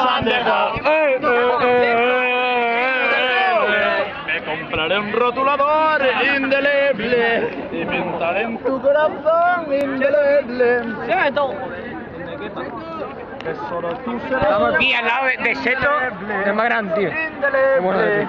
Eh, eh, eh, Me compraré un rotulador indeleble y pintaré en tu corazón indeleble. Estamos aquí al lado de, Seto, de más grande, tío. indeleble.